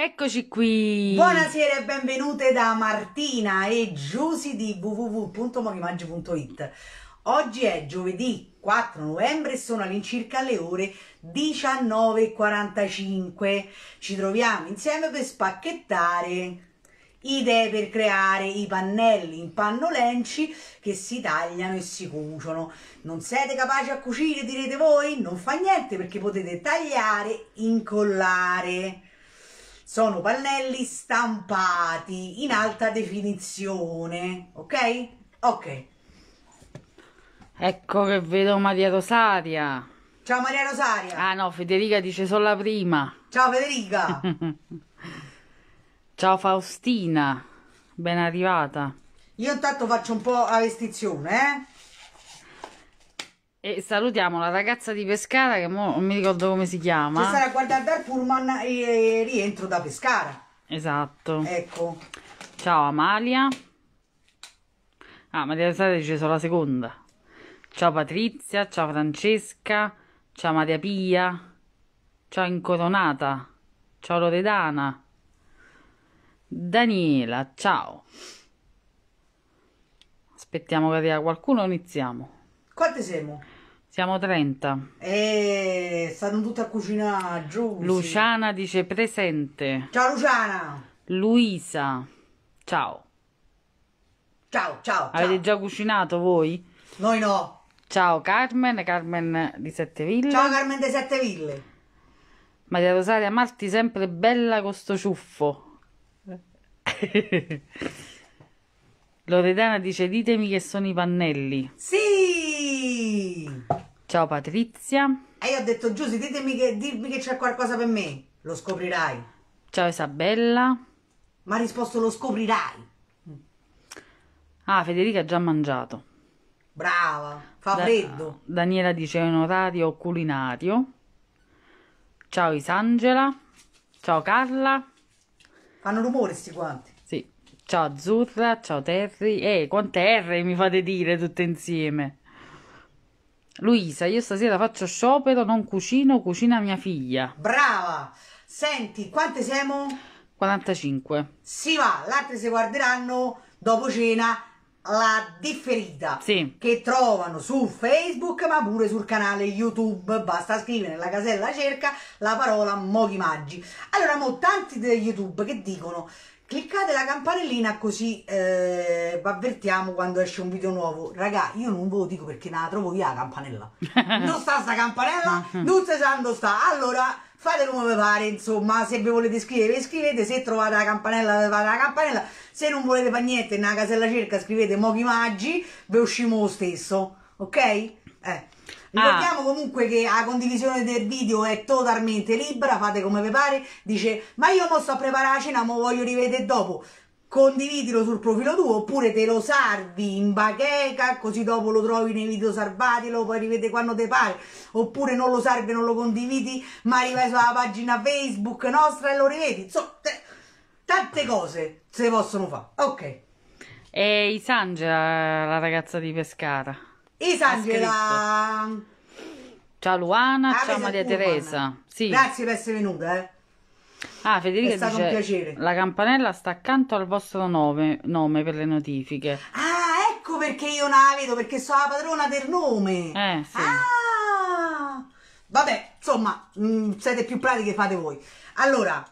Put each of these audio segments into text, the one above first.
Eccoci qui. Buonasera e benvenute da Martina e Giusy di www.morimaggi.it. Oggi è giovedì 4 novembre e sono all'incirca le ore 19.45. Ci troviamo insieme per spacchettare idee per creare i pannelli in pannolenci che si tagliano e si cuciono. Non siete capaci a cucire, direte voi? Non fa niente perché potete tagliare, incollare sono pannelli stampati in alta definizione, ok? Ok. Ecco che vedo Maria Rosaria. Ciao Maria Rosaria. Ah no, Federica dice solo la prima. Ciao Federica. Ciao Faustina, ben arrivata. Io intanto faccio un po' la vestizione, eh? E salutiamo la ragazza di Pescara che non mi ricordo come si chiama. Ci sarà a guardare dal pullman e rientro da Pescara. Esatto. Ecco. Ciao Amalia. Ah, Maria Rosaria dice solo la seconda. Ciao Patrizia, ciao Francesca, ciao Maria Pia, ciao Incoronata, ciao Loredana, Daniela, ciao. Aspettiamo che arriva qualcuno, iniziamo. Quante siamo? Siamo 30. Eh, stanno tutte a cucinare giù. Luciana dice presente. Ciao Luciana. Luisa, ciao. Ciao, ciao, ciao. Avete già cucinato voi? Noi no. Ciao Carmen, Carmen di Sette Ville. Ciao Carmen de Sette Ville. Maria Rosaria Marti sempre bella con sto ciuffo. Loredana dice ditemi che sono i pannelli. Sì! Ciao Patrizia. E io ho detto Giusy, ditemi che, dimmi che c'è qualcosa per me. Lo scoprirai. Ciao Isabella. Ma ha risposto lo scoprirai. Ah, Federica ha già mangiato. Brava, fa Da- freddo. Daniela dice un orario culinario. Ciao Isangela. Ciao Carla. Fanno rumore sti guanti. Sì. Ciao Azzurra, ciao Terry. Eh, quante R mi fate dire tutte insieme? Luisa, io stasera faccio sciopero, non cucino, cucina mia figlia. Brava. Senti, quante siamo? 45. Si va, le altre si guarderanno dopo cena la differita Sì. che trovano su Facebook ma pure sul canale YouTube basta scrivere nella casella cerca la parola Mochi Maggi allora mo tanti di YouTube che dicono cliccate la campanellina così eh, vi avvertiamo quando esce un video nuovo. Raga io non ve lo dico perché non la trovo io la campanella. Non sta sta campanella? Non si sa dove sta. Allora fate come vi pare insomma se vi volete iscrivere vi iscrivete. Se trovate la campanella fate la campanella. Se non volete fare niente nella casella cerca scrivete Mochi Maggi vi uscimo lo stesso ok? eh Ricordiamo comunque che la condivisione del video è totalmente libera, fate come vi pare. Dice, ma io mo sto a preparare la cena, mo voglio rivedere dopo. Condividilo sul profilo tuo oppure te lo salvi in bacheca, così dopo lo trovi nei video salvati, lo puoi rivedere quando ti pare. Oppure non lo salvi, non lo condividi, ma arrivai sulla pagina Facebook nostra e lo rivedi. Insomma, te- tante cose si possono fare. Ok. E Isangela, la ragazza di Pescara. Isangela. Ciao Luana, Ah, ciao Maria. Teresa. Sì. Grazie per essere venuta, eh. Ah, Federica È stato dice un piacere. la campanella sta accanto al vostro nome, nome per le notifiche. Ah, ecco perché io non la vedo, perché sono la padrona del nome. Eh, sì. Ah! Vabbè, insomma, mh, siete più pratiche, fate voi. Allora,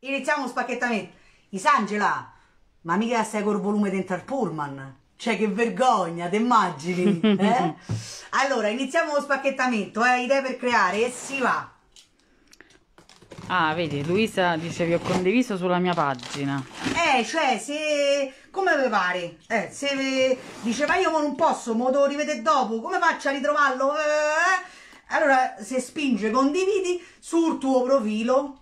iniziamo lo spacchettamento. Isangela, ma mica stai col volume dentro al pullman? Cioè, che vergogna, ti immagini? Eh? Allora, iniziamo lo spacchettamento, eh? Idee per creare e si va. Ah, vedi, Luisa dice vi ho condiviso sulla mia pagina. Eh, cioè, se... come vi pare? Eh, se dice, ma io non posso, mo devo rivedere dopo, come faccio a ritrovarlo? Eh? Allora, se spinge condividi sul tuo profilo,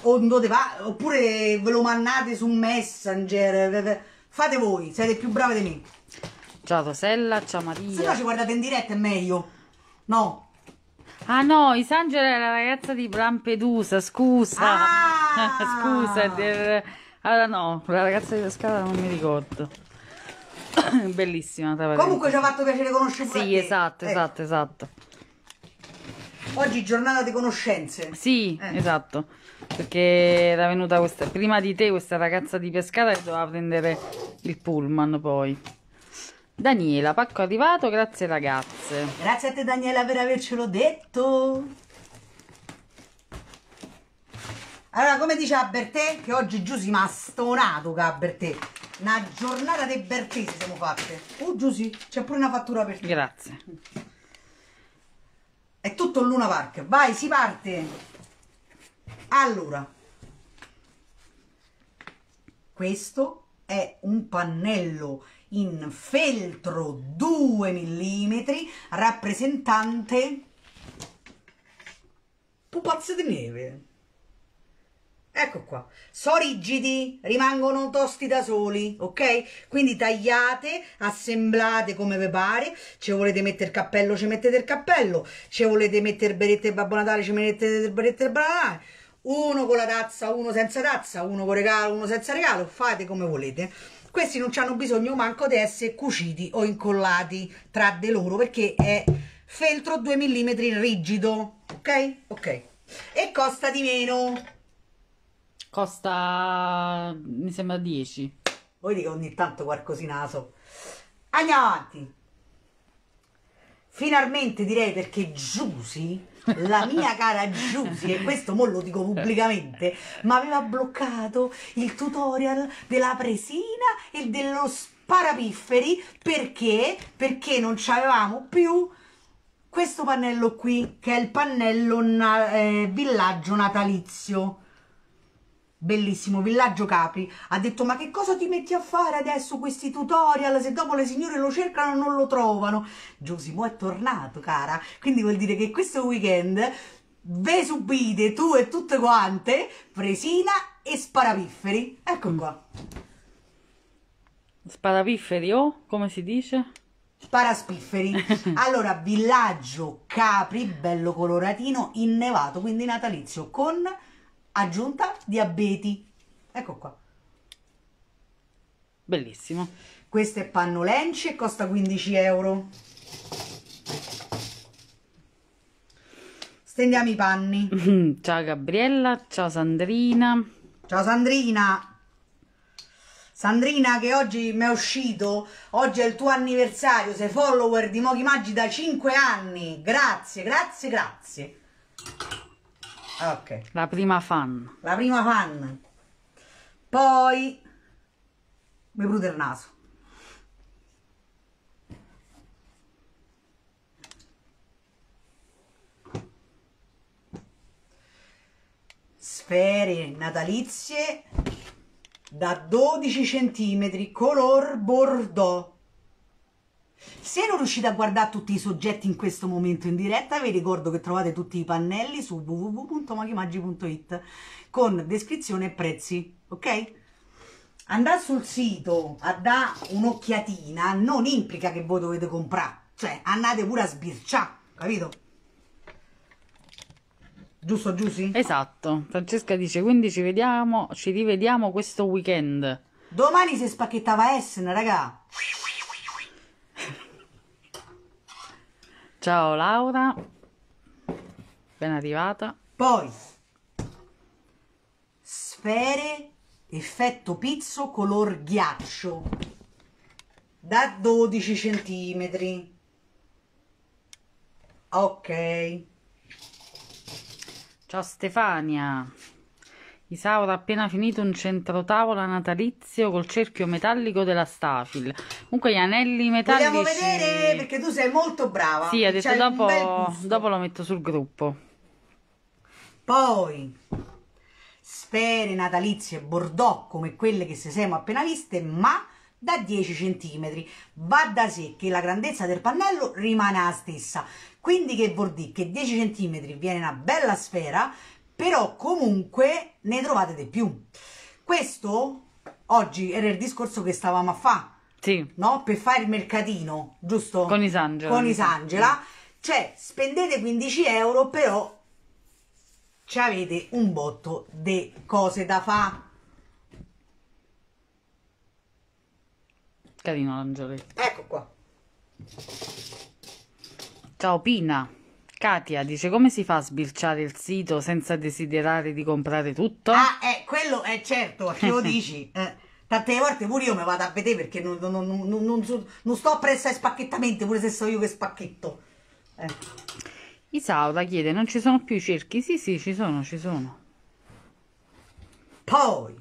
o dove va, oppure ve lo mandate su Messenger, fate voi, siete più brave di me. Ciao Rosella, ciao Se no Maria. ci guardate in diretta è meglio. No. Ah no, Isangela è la ragazza di Lampedusa, scusa. Ah! scusa. del- Allora no, la ragazza di Pescara non mi ricordo. Bellissima. Comunque ci ha fatto piacere conoscere Sì, te. esatto, Eh. esatto, esatto. Oggi giornata di conoscenze. Sì, Eh. esatto. Perché era venuta questa, prima di te questa ragazza di Pescara che doveva prendere il pullman poi. Daniela, pacco arrivato, grazie ragazze. Grazie a te Daniela per avercelo detto. Allora, come dice a Bertè, che oggi Giusy mi ha stonato che a Bertè. Una giornata di Bertè ci siamo fatte. Oh Giusy, c'è pure una fattura per te. Grazie. È tutto il Luna Park. Vai, si parte. Allora, questo è un pannello in feltro 2 mm rappresentante pupazze di neve. Ecco qua, sono rigidi, rimangono tosti da soli, ok? Quindi tagliate, assemblate come vi pare. Ci volete mettere il cappello, ci mettete il cappello. Ci volete mettere il berretto del Babbo Natale, ci mettete il berretto del Babbo Natale. Uno con la tazza, uno senza tazza, uno con regalo, uno senza regalo. Fate come volete. Questi non hanno bisogno manco di essere cuciti o incollati tra di loro perché è feltro 2 mm rigido, ok? Ok. E costa di meno. Costa, mi sembra 10. Voi dico ogni tanto qualcosina la so. Andiamo avanti. Finalmente direi perché Giusy, la mia cara Giusy, e questo mo lo dico pubblicamente, mi aveva bloccato il tutorial della presina e dello sparapifferi perché? Perché non c'avevamo più questo pannello qui, che è il pannello na- eh, villaggio natalizio bellissimo villaggio Capri. Ha detto ma che cosa ti metti a fare adesso questi tutorial? Se dopo le signore lo cercano non lo trovano. Giusimo è tornato cara. Quindi vuol dire che questo weekend ve subite tu e tutte quante fresina e sparapifferi. Ecco qua. Sparapifferi o come si dice? sparaspifferi. Allora villaggio Capri bello coloratino innevato quindi natalizio con aggiunta di abeti ecco qua Bellissimo. Questo è panno Lenci e costa 15 euro. Stendiamo i panni. Ciao Gabriella, ciao Sandrina. Ciao Sandrina. Sandrina che oggi mi è uscito, oggi è il tuo anniversario, sei follower di Mochi Maggi da 5 anni. Grazie, grazie, grazie. Ok, La prima fan. la prima fan. Poi mi prude il naso. Sfere natalizie da 12 cm, color bordeaux. Se non riuscite a guardare tutti i soggetti in questo momento in diretta, vi ricordo che trovate tutti i pannelli su www.machimaggi.it con descrizione e prezzi, ok? Andare sul sito a dare un'occhiatina non implica che voi dovete comprare, cioè andate pure a sbirciare, capito? Giusto, Giussi? Esatto. Francesca dice quindi ci vediamo, ci rivediamo questo weekend. Domani si spacchettava Essen, raga. Ciao Laura. Ben arrivata. Poi sfere effetto pizzo color ghiaccio da 12 centimetri. Ok. Ciao Stefania. Isaura ha appena finito un centrotavola natalizio col cerchio metallico della Stafil. Comunque gli anelli metallici. Vogliamo vedere perché tu sei molto brava. Sì, ha detto dopo, dopo lo metto sul gruppo. Poi sfere natalizie bordeaux come quelle che si siamo appena viste, ma da 10 cm. Va da sé che la grandezza del pannello rimane la stessa. Quindi che vuol dire che 10 cm viene una bella sfera, però comunque ne trovate di più. Questo oggi era il discorso che stavamo a fare, Sì, no? Per fare il mercatino, giusto? con Isangela. con Isangela, cioè spendete 15 euro, però ci avete un botto di cose da fare. Carino l'angioletto. Ecco qua. Ciao Pina. Katia dice come si fa a sbirciare il sito senza desiderare di comprare tutto? Ah, eh, quello è certo, a chi lo dici? Eh, tante volte pure io mi vado a vedere perché non, non- non- non- non so- sto presso ai spacchettamenti, pure se so io che spacchetto. Eh. Isaura chiede non ci sono più i cerchi? Sì, sì, ci sono, ci sono. Poi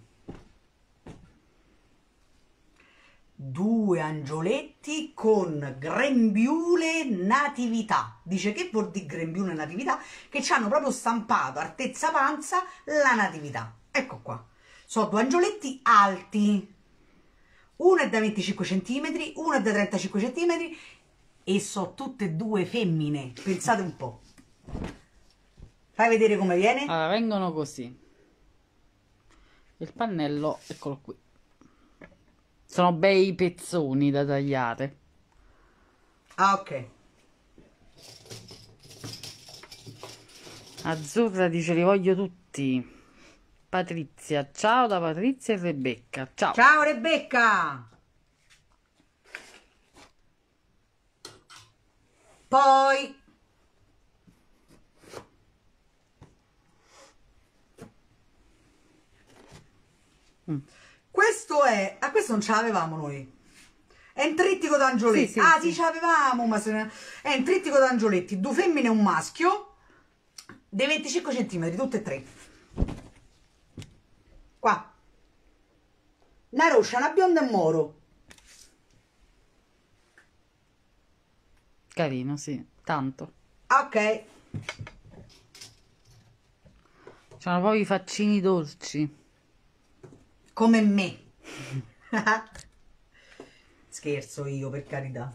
due angioletti con grembiule natività. Dice che vuol dire grembiule natività? Che ci hanno proprio stampato altezza panza la natività. Ecco qua. Sono due angioletti alti. Uno è da 25 cm, uno è da 35 cm e sono tutte e due femmine. Pensate un po'. Fai vedere come viene. Allora, vengono così. Il pannello, eccolo qui. Sono bei pezzoni da tagliare. Ah, ok. Azzurra dice li voglio tutti. Patrizia, ciao da Patrizia e Rebecca. Ciao. Ciao Rebecca! Poi questo è, a questo non ce l'avevamo noi. È un trittico d'angioletti. Sì, sì, ah, sì. ce l'avevamo, ma se ne- è un trittico d'angioletti, due femmine e un maschio, dei 25 cm, tutte e tre. Qua. Una rossa, una bionda e un moro. Carino, sì, tanto. Ok. C'hanno proprio i faccini dolci. Come me. Scherzo io, per carità.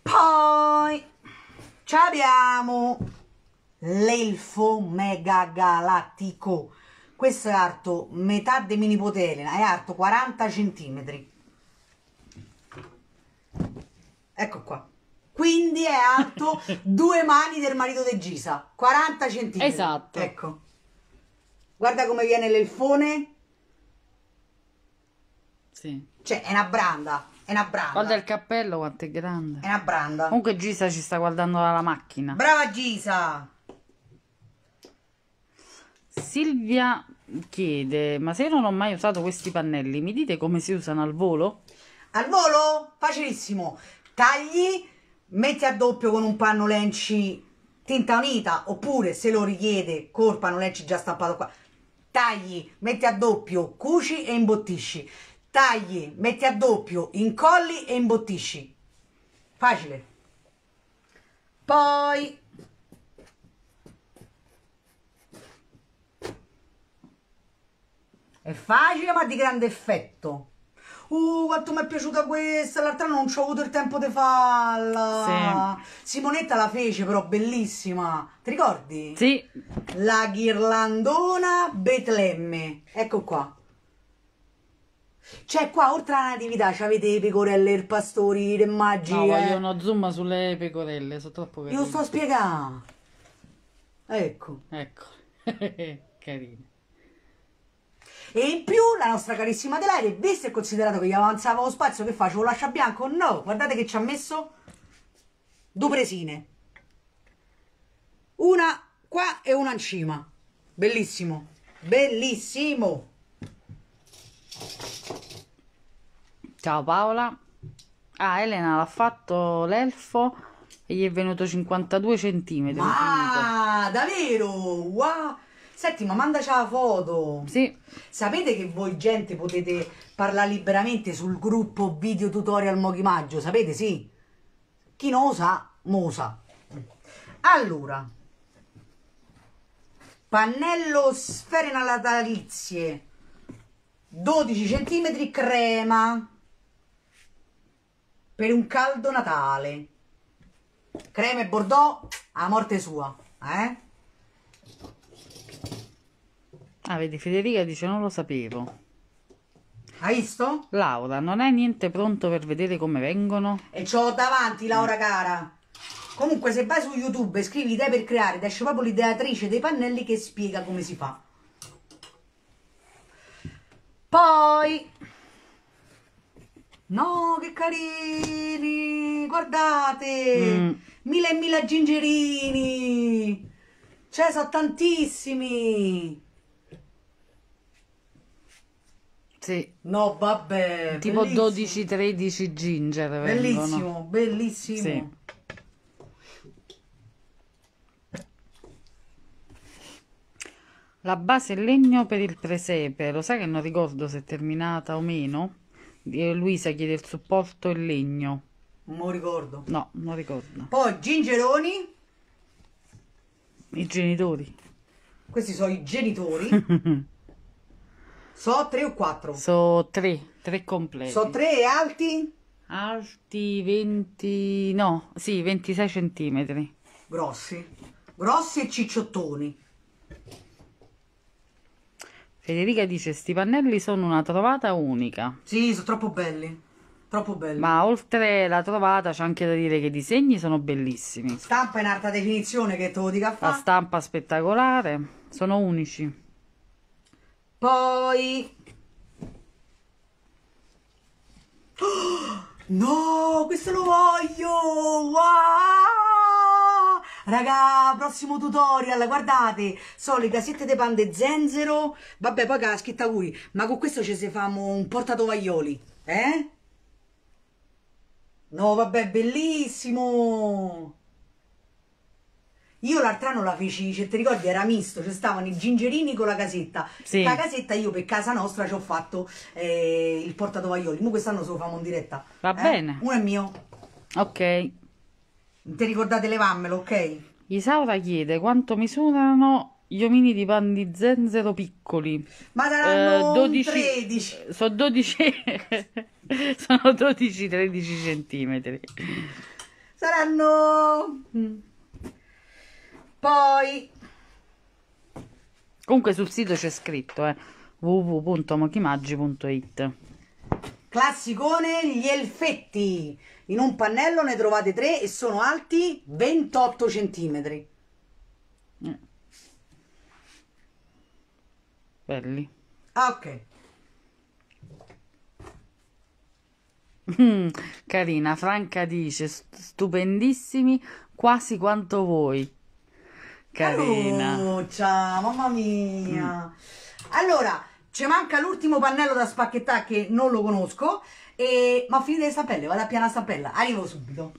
Poi ci abbiamo l'elfo megagalattico. Questo è alto metà di minipotelina, è alto 40 cm. Ecco qua. Quindi è alto due mani del marito di Gisa, 40 cm. Esatto. Ecco. Guarda come viene l'elfone. Sì. Cioè, è una branda. È una branda. Guarda il cappello quanto è grande. È una branda. Comunque Gisa ci sta guardando dalla macchina. Brava Gisa. Silvia chiede, ma se io non ho mai usato questi pannelli, mi dite come si usano al volo? Al volo? Facilissimo. Tagli, metti a doppio con un panno lenci tinta unita, oppure se lo richiede col panno lenci già stampato qua. Tagli, metti a doppio, cuci e imbottisci. Tagli, metti a doppio, incolli e imbottisci. Facile. Poi È facile ma di grande effetto. Uh, quanto mi è piaciuta questa, l'altra non ci ho avuto il tempo di farla. Simonetta la fece però, bellissima. Ti ricordi? Sì, La ghirlandona Betlemme. Ecco qua. Cioè qua, oltre alla natività, c'avete le pecorelle, il pastori, le maggi. no, eh. voglio uno zoom sulle pecorelle, sono troppo carine. Io sto a spiegare. Ecco. Ecco, carine. E in più la nostra carissima Adelaide, visto e considerato che gli avanzava lo spazio, che facevo lascia bianco? No, guardate che ci ha messo due presine. Una qua e una in cima. Bellissimo. Bellissimo. Ciao Paola. Ah, Elena l'ha fatto l'elfo e gli è venuto 52 centimetri. Ma davvero? Wow. Senti, ma mandaci la foto. Sì, Sapete che voi gente potete parlare liberamente sul gruppo video tutorial Mochi Maggio? Sapete, sì? Chi non lo sa, mo lo sa. Allora, pannello sfere natalizie, 12 cm crema, per un caldo Natale. Crema e Bordeaux, a morte sua, eh? Ah, vedi, Federica dice non lo sapevo. Hai visto? Laura, non hai niente pronto per vedere come vengono? E c'ho davanti Laura cara. Comunque se vai su YouTube e scrivi idee per creare, ti esce proprio l'ideatrice dei pannelli che spiega come si fa. Poi... No, che carini! Guardate! Mm. Mila e mila gingerini! Cioè, sono tantissimi! Sì, No, vabbè. tipo bellissimo. 12-13 ginger vengono. Bellissimo, bellissimo. Sì. La base in legno per il presepe, lo sai che non ricordo se è terminata o meno? Eh, Luisa chiede il supporto in legno. Non ricordo. No, non ricordo. Poi gingeroni, I genitori. questi sono i genitori. so tre o quattro. Sono tre, tre completi. So tre e alti, Alti 20, no, sì, 26 centimetri. grossi. Grossi e cicciottoni. Federica dice, sti pannelli sono una trovata unica. Sì, sono troppo belli. Troppo belli. Ma oltre la trovata c'è anche da dire che i disegni sono bellissimi. Stampa in alta definizione che te lo dica a La fa. stampa spettacolare, sono unici. Poi... Oh, no, questo lo voglio! Wow! Raga, prossimo tutorial, guardate, sono le casette de pan de zenzero. Vabbè, poi che la scritta lui, ma con questo ci si famo un portatovaglioli, eh? No, vabbè, bellissimo! Io l'altro anno la feci, se ti ricordi, era misto, ci stavano i gingerini con la casetta. Sì. La casetta io per casa nostra ci ho fatto eh, il portatovaglioli. Mo quest'anno se lo famo in diretta. Va eh? bene. Uno è mio. Ok. Ti ricordate levarmelo, ok? Isaura chiede quanto misurano gli omini di pan di zenzero piccoli. Ma saranno Eh, 12 13. Sono 12 sono 12-13 centimetri. Saranno... Poi... Comunque sul sito c'è scritto eh, www.mochimaggi.it Classicone gli elfetti. In un pannello ne trovate tre e sono alti 28 centimetri. Belli. Ah, ok. Mm, carina, Franca dice "St- stupendissimi quasi quanto voi. Carina. Caruccia, mamma mia. Allora, ci manca l'ultimo pannello da spacchettare che non lo conosco. E... Ma ho finito le stampelle, vado a piana stampella. Arrivo subito.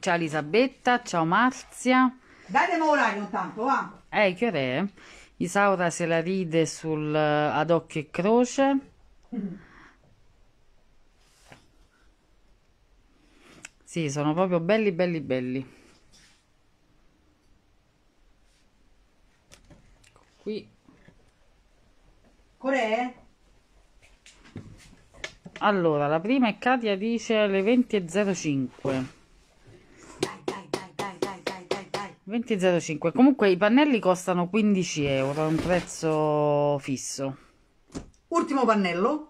Ciao Elisabetta, ciao Marzia. Datemi orario intanto, va. Eh, che ore è? Isaura se la ride sul eh, ad occhio e croce. Sì, sono proprio belli, belli, belli. Qui. Corè? Allora, la prima è Katia dice alle 20.05. Dai, dai, dai, dai, dai, dai, dai, dai. 20.05. Comunque i pannelli costano 15 euro, è un prezzo fisso. Ultimo pannello.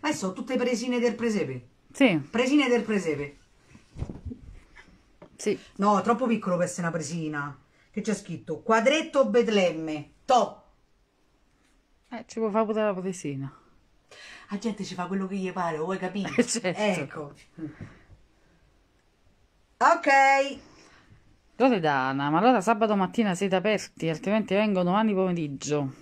Ma sono tutte presine del presepe. Sì, Presine del presepe. sì. No, troppo piccolo per essere una presina. Che c'è scritto? Quadretto Betlemme. Top. Eh, ci può fare pure la presina. La gente ci fa quello che gli pare, vuoi capire? Certo. Ecco. Ok. Loredana, ma allora sabato mattina siete aperti, altrimenti vengo domani pomeriggio.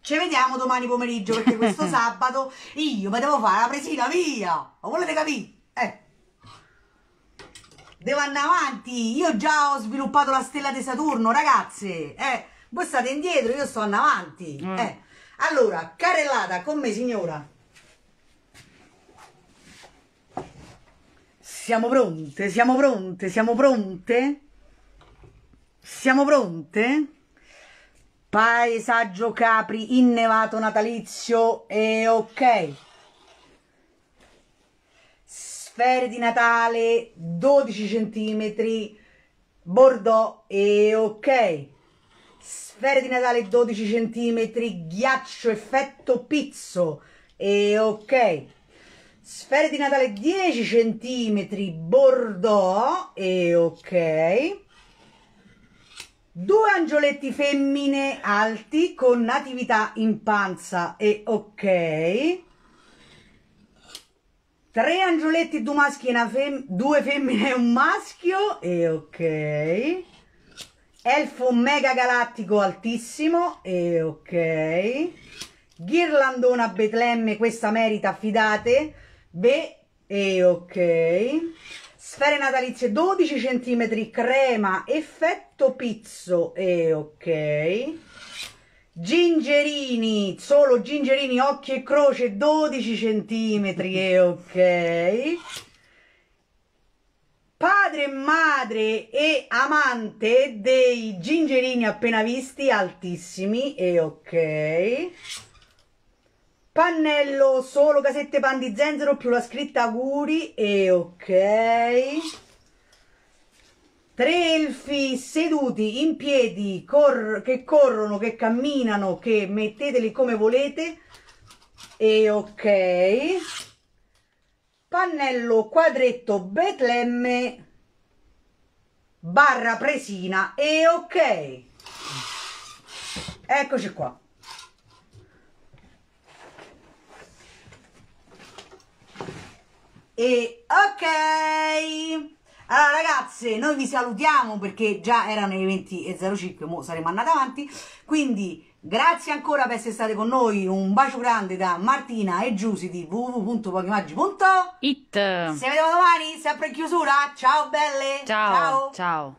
Ci vediamo domani pomeriggio perché questo sabato io mi devo fare la presina via. Lo volete capire? Eh. Devo andare avanti. Io già ho sviluppato la stella di Saturno, ragazze. Eh. Voi state indietro, io sto andando avanti. Mm. Eh. Allora, carellata con me, signora. Siamo pronte, siamo pronte, siamo pronte? Siamo pronte? Paesaggio Capri innevato natalizio e ok. Sfere di Natale 12 cm Bordeaux e ok. Sfere di Natale 12 cm ghiaccio effetto pizzo e ok. Sfere di Natale 10 cm Bordeaux e ok. Due angioletti femmine alti con natività in panza e ok. Tre angioletti, due maschi e fem- due femmine e un maschio. E ok. Elfo mega galattico altissimo. E ok. Ghirlandona Betlemme, questa merita, affidate. Beh, e ok. Sfere natalizie 12 cm, crema, effetto pizzo. E ok. Gingerini, solo gingerini, occhi e croce 12 cm. E ok padre madre e amante dei gingerini appena visti altissimi e ok pannello solo casette pan di zenzero più la scritta auguri e ok tre elfi seduti in piedi cor che corrono che camminano che metteteli come volete. E ok. Pannello quadretto Betlemme barra presina e ok. Eccoci qua. E ok allora ragazze noi vi salutiamo perché già erano le 20.05 mo saremo andate avanti quindi Grazie ancora per essere state con noi, un bacio grande da Martina e Giusy di www.pochimaggi.it It. Ci vediamo domani, sempre in chiusura, ciao belle! Ciao. Ciao.